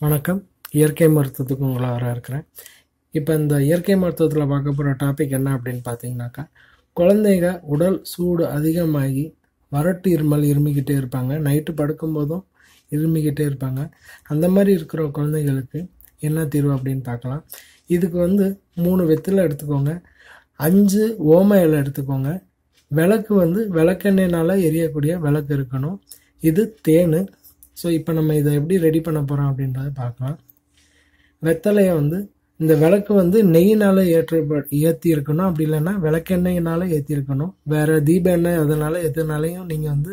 வணக்கம். இயற்கை மருத்துவத்துக்கு உங்களை வர இருக்கிறேன் இப்போ இந்த இயற்கை மருத்துவத்தில் பார்க்க போகிற டாபிக் என்ன அப்படின்னு பார்த்தீங்கன்னாக்கா குழந்தைங்க உடல் சூடு அதிகமாகி வறட்டு இருமல் இருமிக்கிட்டே இருப்பாங்க. நைட்டு படுக்கும்போதும் இருமிக்கிட்டே இருப்பாங்க. அந்த மாதிரி இருக்கிற குழந்தைங்களுக்கு என்ன தீர்வு அப்படின்னு பார்க்கலாம். இதுக்கு வந்து மூணு வெத்தில் எடுத்துக்கோங்க. அஞ்சு ஓம இலை எடுத்துக்கோங்க. விளக்கு வந்து விளக்கெண்ணெய்னால எரியக்கூடிய விளக்கு இருக்கணும். இது தேன் ஸோ இப்போ நம்ம இதை எப்படி ரெடி பண்ண போகிறோம் அப்படின்றத பார்க்கலாம். வெத்தலையை வந்து இந்த விளக்கு வந்து நெய்யினால் ஏற்ற ஏற்றி இருக்கணும் அப்படி இல்லைன்னா விளக்கெண்ணெயினால் ஏற்றி இருக்கணும் வேறு தீப எண்ணெய் அதனால் எதுனாலையும் நீங்கள் வந்து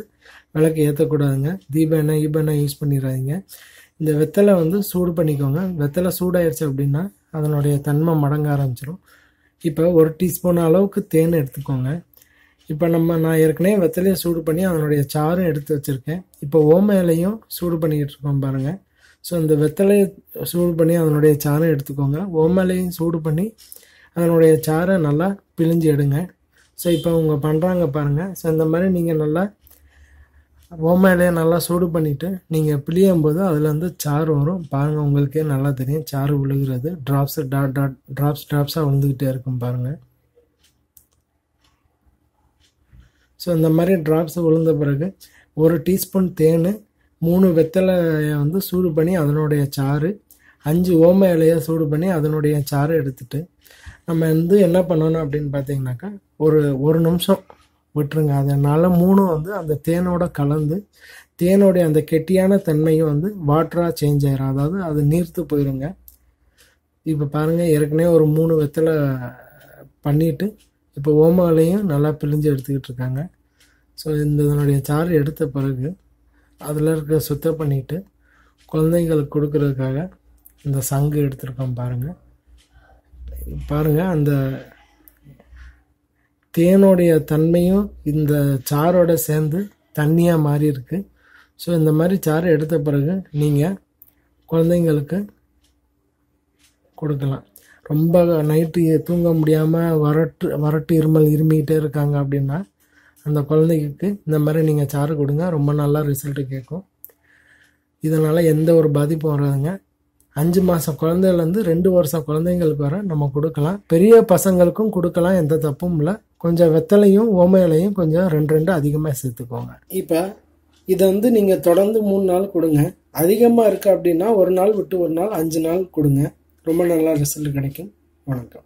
விளக்கு ஏற்றக்கூடாதுங்க தீப எண்ணெய் ஈப எண்ணெய் யூஸ் பண்ணிடாதீங்க. இந்த வெத்தலை வந்து சூடு பண்ணிக்கோங்க. வெத்தலை சூடாயிடுச்சு அப்படின்னா அதனுடைய தன்மை மடங்க ஆரம்பிச்சிடும் இப்போ ஒரு டீஸ்பூன் அளவுக்கு தேன் எடுத்துக்கோங்க. இப்போ நம்ம நான் ஏற்கனவே வெத்தலையை சூடு பண்ணி அதனுடைய சாரும் எடுத்து வச்சுருக்கேன். இப்போ ஓம இலையும் சூடு பண்ணிக்கிட்டு இருக்கோம் பாருங்கள் ஸோ இந்த வெத்தலையை சூடு பண்ணி அதனுடைய சாரம் எடுத்துக்கோங்க. ஓம இலையும் சூடு பண்ணி அதனுடைய சாரை நல்லா பிழிஞ்சு எடுங்க. ஸோ இப்போ அவங்க பண்ணுறாங்க பாருங்கள் ஸோ இந்த மாதிரி நீங்கள் நல்லா ஓம இலையை நல்லா சூடு பண்ணிவிட்டு நீங்கள் பிழியும் போது அதில் வந்து சாறு வரும். பாருங்கள் உங்களுக்கே நல்லா தெரியும். சாறு விழுகிறது ட்ராப்ஸ் டாட் டாட் ட்ராப்ஸ் ட்ராப்ஸாக விழுந்துக்கிட்டே இருக்கும் பாருங்கள் ஸோ இந்த மாதிரி ட்ராப்ஸ் விழுந்த பிறகு ஒரு டீஸ்பூன் தேன் மூணு வெத்தலையை வந்து சூடு பண்ணி அதனுடைய சாறு அஞ்சு ஓம இலையை சூடு பண்ணி அதனுடைய சாறு எடுத்துட்டு நம்ம வந்து என்ன பண்ணணும் அப்படின்னு பார்த்தீங்கன்னாக்கா ஒரு ஒரு நிமிஷம் விட்டுருங்க. அதனால் மூணும் வந்து அந்த தேனோட கலந்து தேனோடைய அந்த கெட்டியான தன்மையும் வந்து வாட்டராக சேஞ்ச் ஆயிரும். அதாவது அது நீர்த்து போயிருங்க. இப்போ பாருங்கள் ஏற்கனவே ஒரு மூணு வெத்தலை பண்ணிவிட்டு இப்போ ஓமாலையும் நல்லா பிழிஞ்சு எடுத்துக்கிட்டு இருக்காங்க. ஸோ இந்த இதனுடைய சாறு எடுத்த பிறகு அதில் இருக்க சுத்தம் பண்ணிவிட்டு குழந்தைங்களுக்கு கொடுக்கறதுக்காக இந்த சங்கு எடுத்துருக்கோம் பாருங்கள் பாருங்கள் அந்த தேனுடைய தன்மையும் இந்த சாரோட சேர்ந்து தண்ணியாக மாறி இருக்கு. ஸோ இந்த மாதிரி சாறு எடுத்த பிறகு நீங்கள் குழந்தைங்களுக்கு கொடுக்கலாம். ரொம்ப நைட்டு தூங்க முடியாமல் வரட்டு வரட்டு இருமல் இருமிக்கிட்டே இருக்காங்க அப்படின்னா அந்த குழந்தைக்கு இந்த மாதிரி நீங்கள் சாறு கொடுங்க ரொம்ப நல்லா ரிசல்ட்டு கேட்கும். இதனால் எந்த ஒரு பாதிப்பும் வராதுங்க. அஞ்சு மாதம் குழந்தைலேருந்து ரெண்டு வருஷம் குழந்தைங்களுக்கு வர நம்ம கொடுக்கலாம். பெரிய பசங்களுக்கும் கொடுக்கலாம் எந்த தப்பும் இல்லை. கொஞ்சம் வெத்தலையும் ஓமையிலையும் கொஞ்சம் ரெண்டு ரெண்டு அதிகமாக சேர்த்துக்கோங்க. இப்போ இதை வந்து நீங்கள் தொடர்ந்து மூணு நாள் கொடுங்க. அதிகமாக இருக்குது அப்படின்னா ஒரு நாள் விட்டு ஒரு நாள் அஞ்சு நாள் கொடுங்க. ரொம்ப நல்லா ரிசல்ட் கிடைக்கும். வணக்கம்.